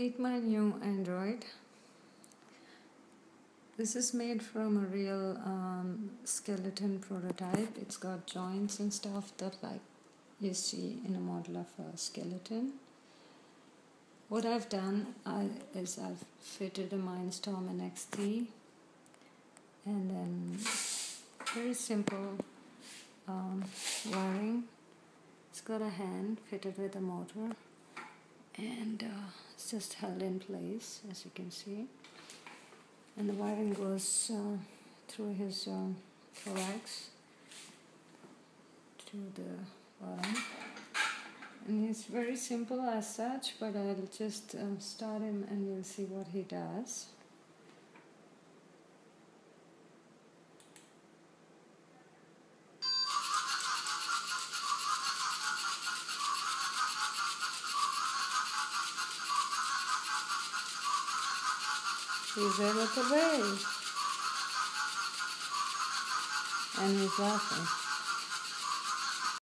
Meet my new Android. This is made from a real um, skeleton prototype. It's got joints and stuff that like you see in a model of a skeleton. What I've done I, is I've fitted a Mindstorm NXT and then very simple um, wiring. It's got a hand fitted with a motor and uh, just held in place as you can see. And the wiring goes uh, through his uh, thorax to the bottom. And it's very simple as such but I'll just um, start him and we'll see what he does He's able to breathe. And he's laughing.